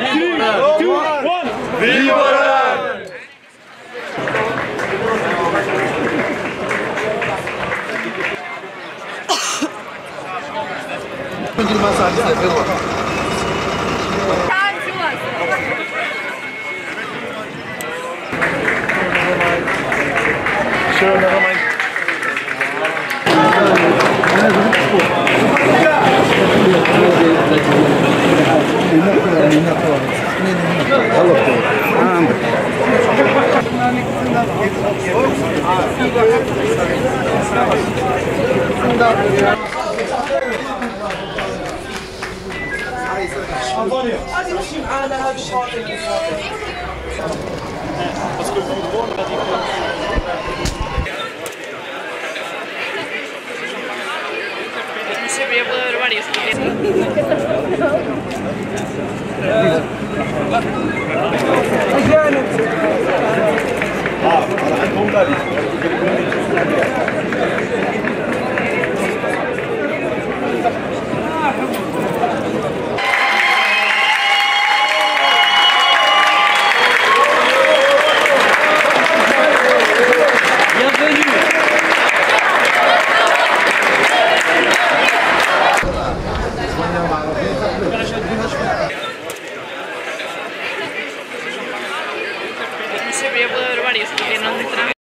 Vigorando! Bir masaj yapalım. Şöyle. Da yawa Jag Ah, voilà, un se voy a poder varios porque no me traje.